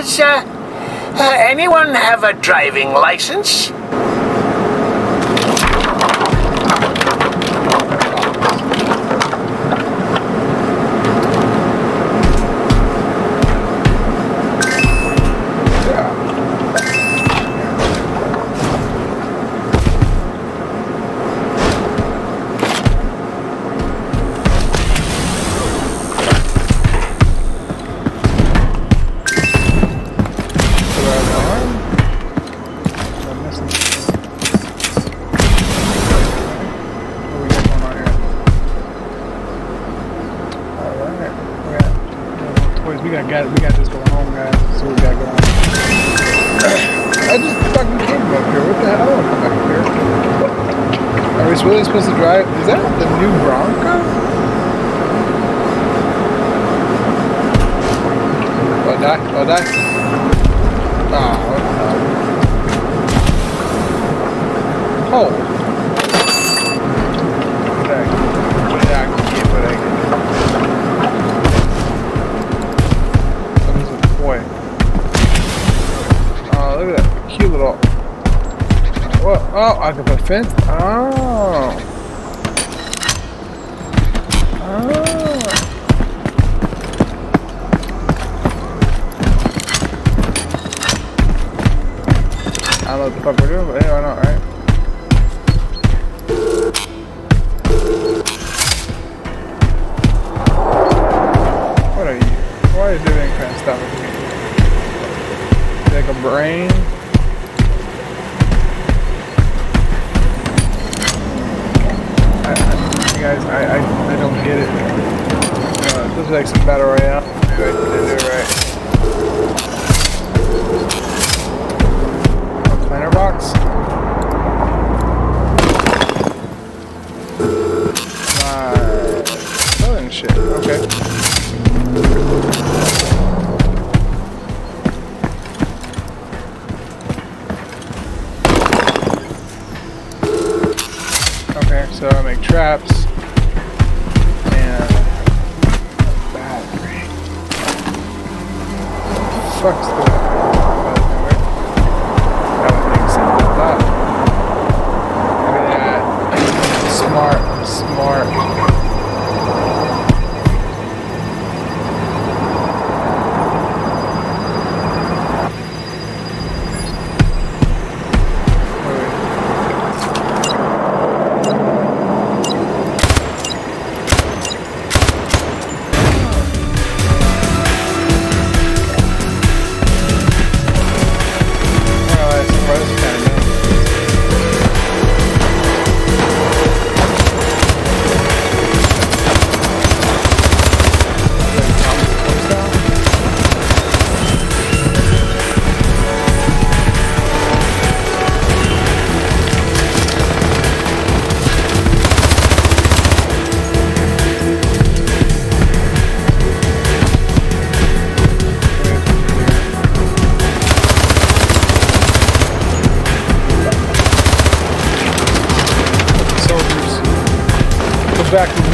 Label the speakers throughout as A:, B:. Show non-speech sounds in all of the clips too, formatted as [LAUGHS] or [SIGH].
A: Does uh, uh, anyone have a driving license?
B: we got, we got this going on, guys. We got going. I just fucking came up here. What the hell? I don't come back here. Are we really supposed to drive? Is that the new Bronco? Oh die! Oh die! Oh. Oh. Oh, fence? Oh. Oh. I don't know what the fuck we're doing, but hey, why not, right? What are you? Why is everything trying to stop me? Like a brain? mark.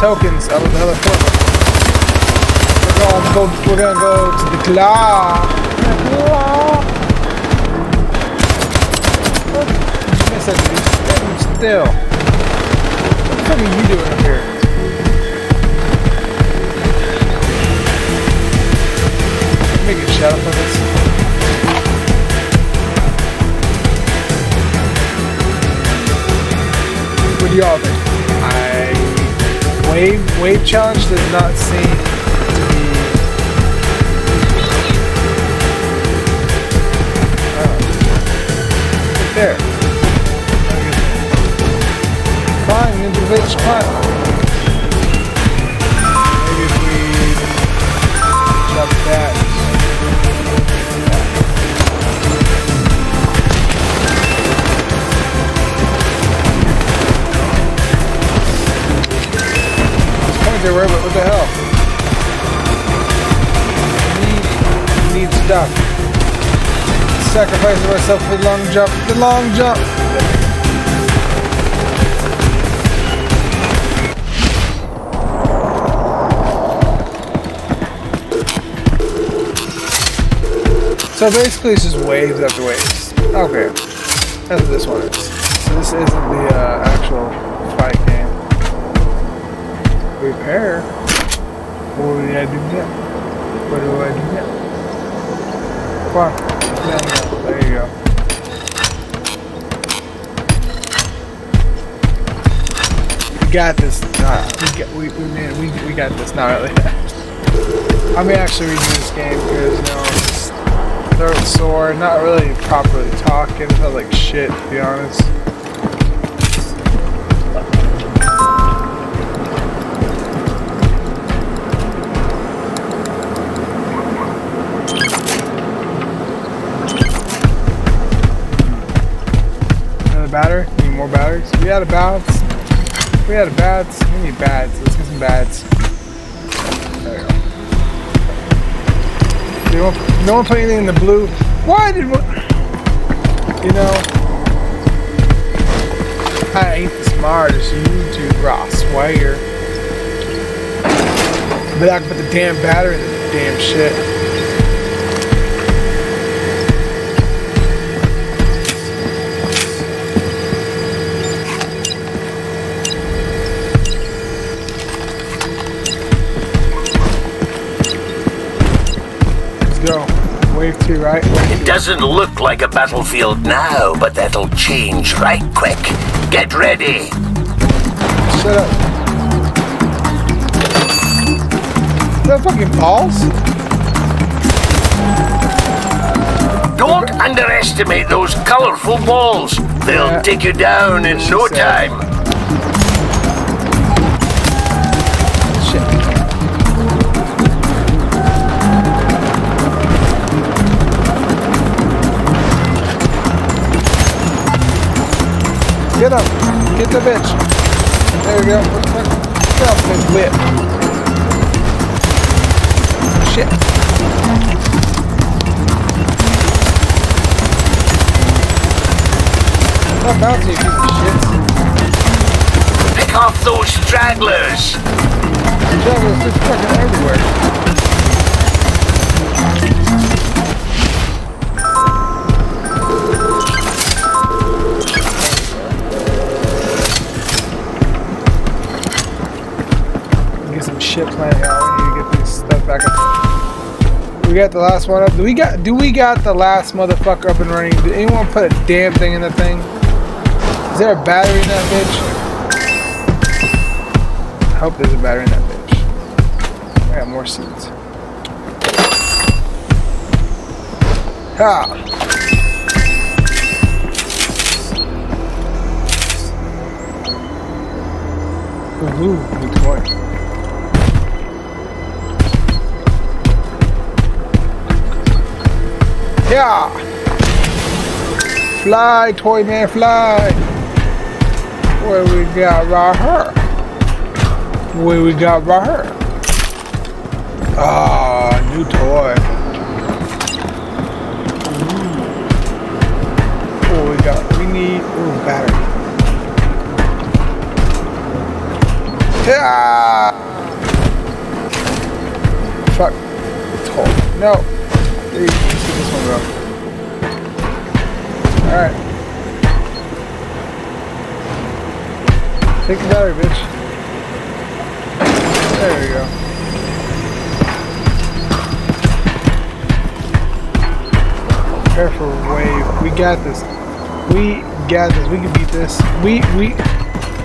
B: tokens out of the corner. We're going go. We're gonna go to the claw. Still. What are you doing here? Make shut up with this. What do y'all think? I wave wave challenge does not seem to be. Oh. There. Climb into the village. Climb. Coming but what the hell? Need, need stuff. Sacrificing myself for the long jump. The long jump. So basically it's just waves after waves. Okay. That's what this one is. So this isn't the uh, actual. Repair? What do I do now? What do I do now? No. There you go. We got this. We, got, we, we, man, we, we got this. Not really. [LAUGHS] I may actually redo this game because, you know, I'm just throat sore, not really properly talking, felt like shit to be honest. Batter? Need more batters? We out of bats? We out of bats? We need bats. Let's get some bats. There we go. No one put anything in the blue. Why did one? You know, I ain't the smartest YouTube Ross Wire. But I can put the damn battery in the damn shit. Wave two, right? Wave
A: It doesn't look like a battlefield now, but that'll change right quick. Get ready.
B: Shut up. That fucking balls?
A: Don't underestimate those colorful balls. They'll
B: Yeah.
A: take you down in
B: She
A: no
B: said.
A: time.
B: Get up. Get the bitch. There we go. What the fuck? Get off this whip. Shit. Stop bouncing, you piece of shit.
A: Pick off those stragglers.
B: Jugglers just fucking everywhere. Got the last one up. Do we got? Do we got the last motherfucker up and running? Did anyone put a damn thing in the thing? Is there a battery in that bitch? I hope there's a battery in that bitch. I got more seeds. Ha! Ooh, new toy. Yeah! Fly, toy man, fly! What we got right here? What we got right here? Ah, new toy. Ooh. Oh, we got, we need, ooh, battery. Yeah! Fuck. No. This one. Alright. Take the battery, bitch. There we go. Careful, wave. We got this. We got this. We can beat this. We, we,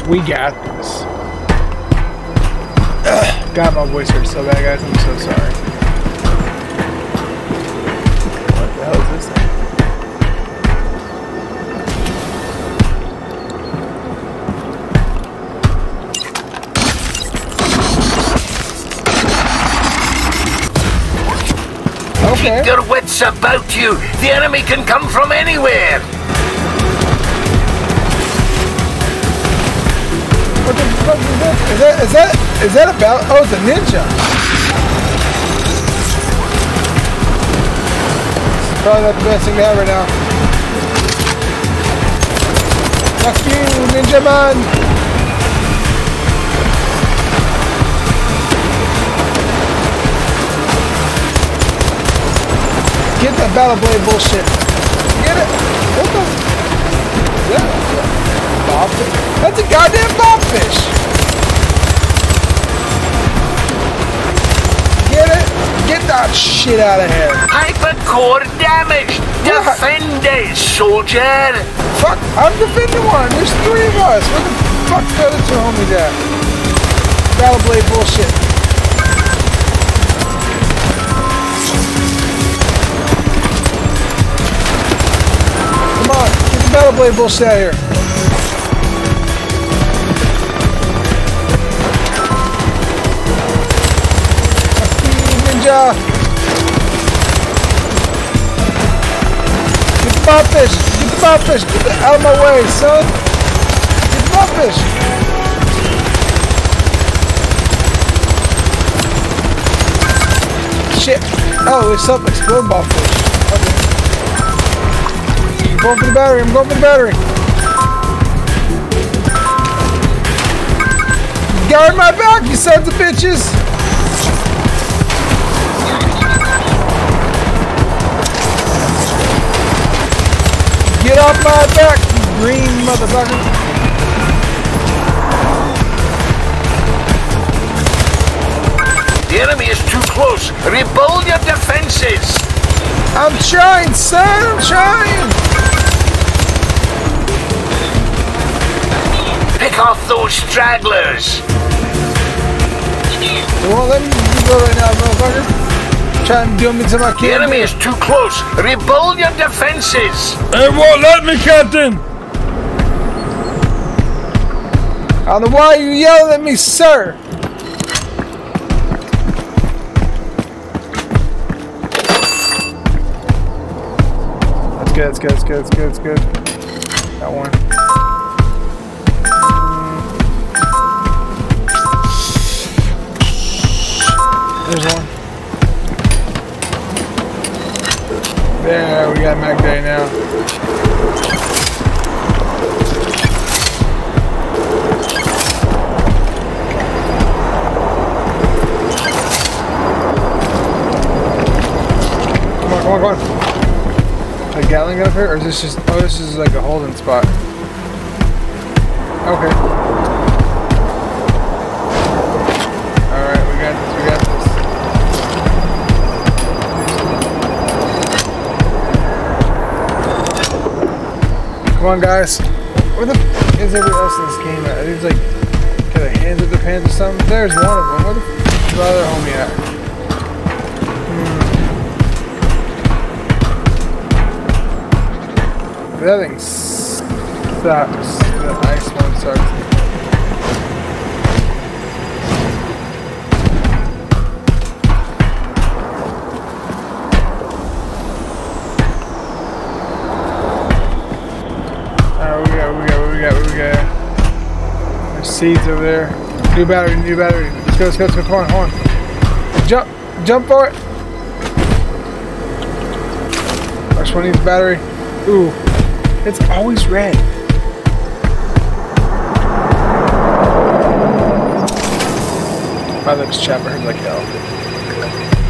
B: we got this. God, my voice hurts so bad, guys. I'm so sorry. Okay.
A: Keep your wits about you. The enemy can come from anywhere.
B: What the fuck is that? Is that is that is that about? Oh, it's a ninja. Probably not the best thing to have right now. Fuck you, ninja man. Get that battle blade bullshit. Get it. What the? That bobfish? That's a goddamn bobfish. Get it? Get that shit out of here.
A: Hypercore damage.
B: What?
A: Defend it, soldier.
B: Fuck, I'm defending one. There's three of us. Where the fuck the other two homies at? Battle blade bullshit. Blade bullshit out here. Ninja! Get bobfish! Get the bobfish! Get out of my way, son! Get the! Shit! Oh, it's something explode bobfish. Going for the battery, I'm going for the battery! Guard my back, you sons of bitches! Get off my back, you green motherfucker!
A: The enemy is too close. Rebuild your defenses.
B: I'm trying, son, I'm trying!
A: Pick off those stragglers.
B: They won't let me go right now, motherfucker. Trying to do me to my
A: The enemy is too close. Rebuild your defenses.
C: They won't let me, Captain!
B: I don't know why you yelling at me, sir. That's good, that's good, that's good, that's good, that's good. That one. There's one. There, we got Mac Day now. Come on, come on, come on. A Gatling up here, or is this just? Oh, this is like a holding spot. Okay. Come on, guys. Where the f is everybody else in this game at? Like, got their hands up their pants or something. There's one of them. Where the f is the other homie at? Hmm. That thing sucks. The ice one sucks. Seeds over there. New battery, new battery. Let's go, let's go, let's go. Come on, come on. Jump, jump for it. First one needs battery. Ooh, it's always red. My lips chapper hurt like hell.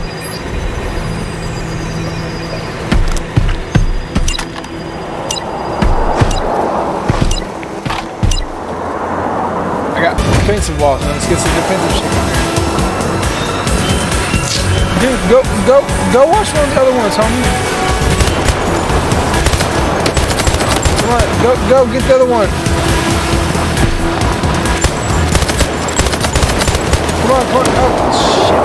B: Defensive walls, man. Let's get some defensive shit. Dude, go, go, go watch one of the other ones, homie. Come on, go, go get the other one. Come on, come on. Oh, shit.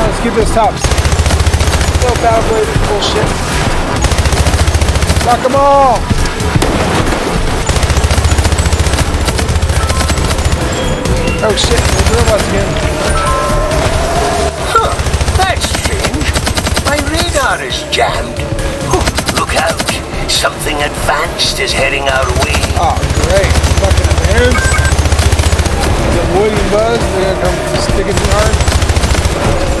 B: Let's get those tops. No battle blade bullshit. Knock them all! Oh shit, there's robots again.
A: Huh, that's strange. My radar is jammed. Oh, look out. Something advanced is heading our way.
B: Oh, great. Fucking advance. The Woody and Buzz, they're gonna come sticking too hard.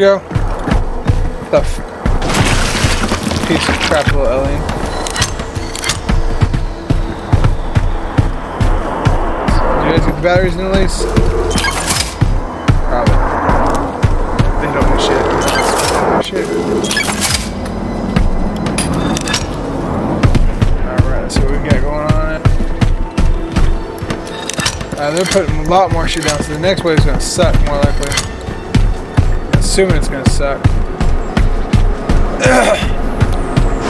B: Go. The piece of crap little alien. So, you guys get the batteries in at least? Probably. They don't know shit. Know shit. Uh, they're putting a lot more shit down, so the next wave is gonna suck more likely. Assuming it's gonna suck. [COUGHS]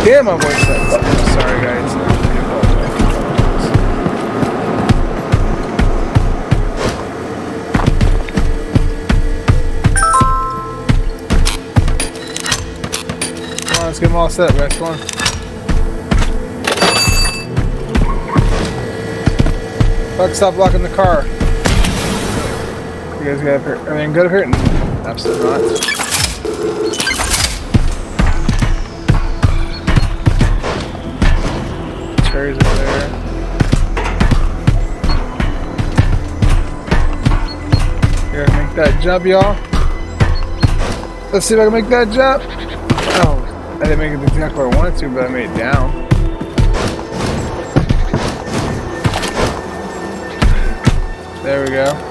B: Damn, my voice sucks. I'm sorry, guys. Let's get them all set, Rex. Come on. Fuck, stop blocking the car. You guys got up here. I mean, good up here? Absolutely not. Over there. Here, make that jump, y'all. Let's see if I can make that jump. Oh, I didn't make it exactly where I wanted to, but I made it down. There we go.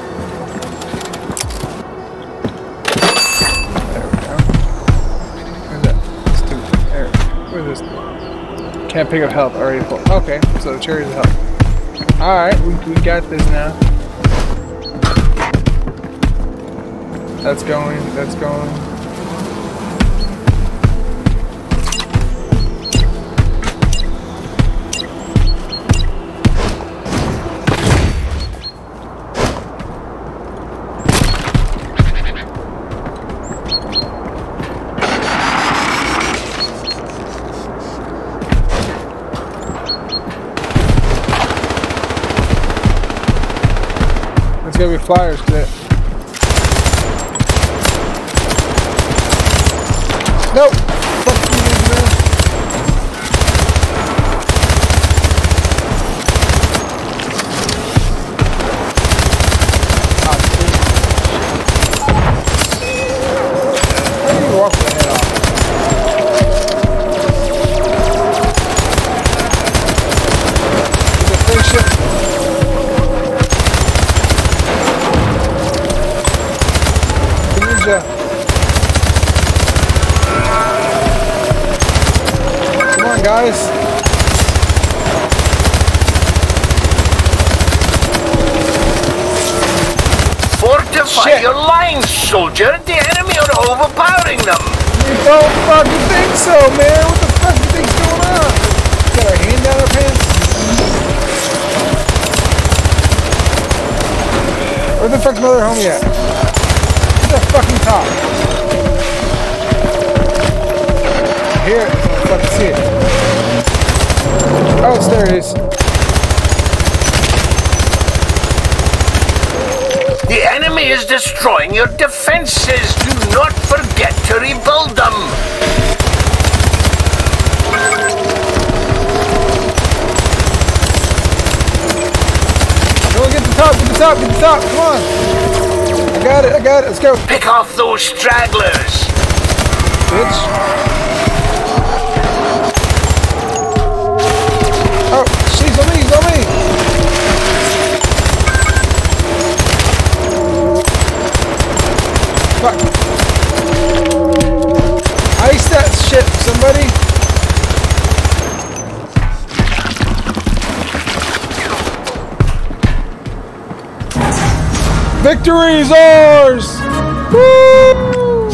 B: Can't pick up health. Already full. Okay, so the cherries health. Alright, we, we got this now. That's going. That's going. Gonna be today. Nope. Ninja. Come on, guys.
A: Fortify
B: Shit.
A: your lines, soldier. The enemy are overpowering them.
B: You don't fucking think so, man. What the fuck do you think's going on? Got our hand down our pants? Where the fuck's Mother Home at? to the fucking top. Here, I fucking see it. Oh, it's there it is.
A: The enemy is destroying your defenses. Do not forget to rebuild them.
B: Go get the top, get the top, get the top, come on. I got it, I got it. Let's go.
A: Pick off those stragglers.
B: Bitch. Oh, she's on me, she's on me. Fuck. Ice that shit, somebody. Victory is ours! Woo!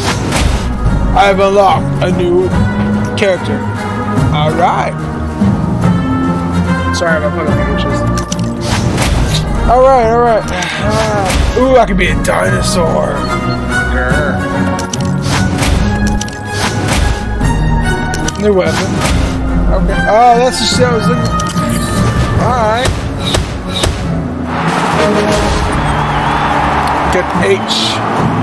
B: I've unlocked a new character. Alright. Sorry about the issues. Alright, alright. Ah. [SIGHS] Ooh, I could be a dinosaur. Grr. New weapon. Okay. Oh, that's the shit I was looking Alright. Get H.